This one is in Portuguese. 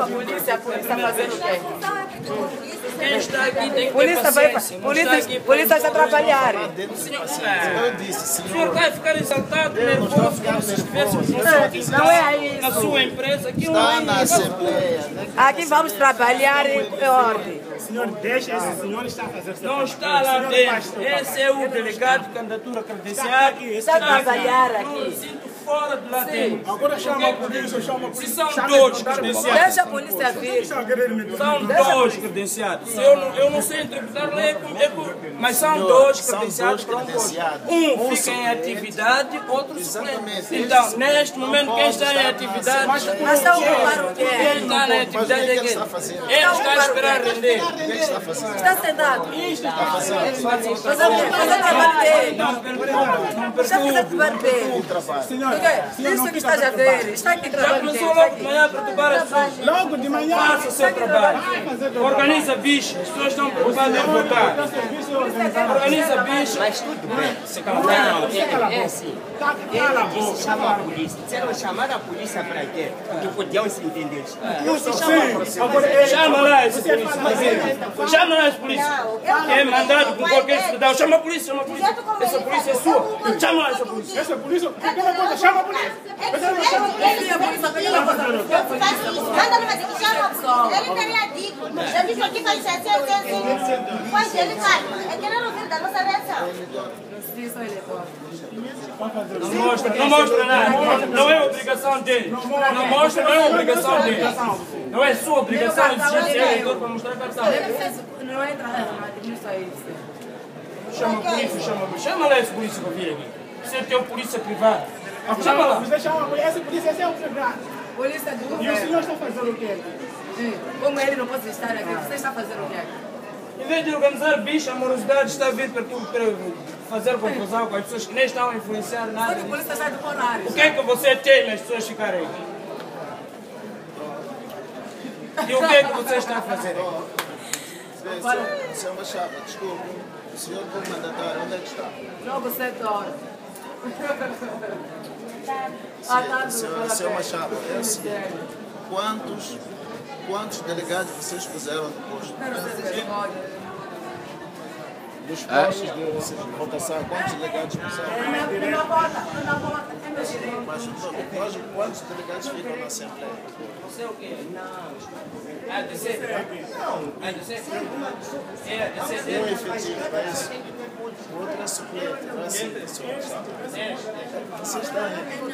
chama a polícia, a polícia fazer o quê? Quem está aqui tem que ter Polícia vai, paciência. Não polícia, está aqui polícia está a trabalhar. Eu disse, O senhor, senhor vai ficar exaltado, nervoso, como se estivesse Não é na isso. sua empresa. Aqui está é na isso. Assembleia. né? Aqui vamos trabalhar em ordem. Senhor, deixa esse senhor está a fazer Não está lá dentro. Esse é o delegado de candidatura credenciada. Está a trabalhar aqui. Fora de lá dentro. Agora chama a polícia, chama a Se polícia. são dois credenciados. Deixa a polícia vir. Está a São dois credenciados. Se eu, não, eu não sei interpretar lei, é é com- mas são dois são credenciados para um posto. Um Um fica em atividade, outro suplente. Então, neste momento, quem está em atividade. Mas estão a ocupar o Quem quê? está na Mas o que atividade é é quem? está a? Ele está a esperar render. É está a? Está sentado. Está a fazer? Fazer o trabalho dele. Não perturbe, não Está a fazer o trabalho dele. Porque isso que estás a ver, está aqui Já trabalho dele. começou logo de manhã a perturbar as pessoas. Logo de manhã. Faça o seu trabalho. Organiza bicho. As pessoas estão preocupadas em votar. Organiza bicho. Mas tudo bem. Não, é, é assim. Ele disse chama a polícia. Disseram chamar a polícia para quê? Porque podiam se entender. Não se chama a polícia. Chama lá esse polícia. Chama lá esse polícia. Que é mandado com qualquer cidadão. Chama a polícia, chama a polícia. Essa polícia é sua. Chama lá essa polícia. Essa polícia, aquela coisa, chama a polícia. Manda mas que chama a polícia. Ele teria dito. Eu disse aqui faz assim, assim, assim. Pois ele. É querendo ouvir da nossa reação. Não mostra, não mostra nada. Não é obrigação dele. Não mostra, não é obrigação dele. Não é sua obrigação ser eleitor para mostrar cartão. Não entra na administração. Chama a polícia, chama a polícia. Chama lá esse polícia para vir aqui. Você tem polícia privado. Chama lá. Você chama a polícia, essa polícia é o privado. Polícia do E o governo. senhor está fazendo o quê? Sim. Como ele não pode estar aqui, você está fazendo o quê? Em vez de organizar bicho, a morosidade está a vir para, para fazer confusão com as pessoas que nem estão a influenciar Só nada. que a polícia está do horário. O que é que você tem as pessoas ficarem aqui? E o que é que você está a fazer? Senhor, senhor Machado, desculpe. O senhor mandatário, onde é que está? Jogo 7 horas. Ah, tá, Senhor, senhor Machado, é o seguinte. Quantos, quantos delegados vocês puseram no posto? Dos postos de votação, quantos delegados puseram? Não vota, não vota, é meu direito. Mas quantos, quantos delegados ficam na Assembleia? Você é o quê? Não. É dizer? Não. É dizer? É Um dizer? efetivo, é isso? O outro é suplente, não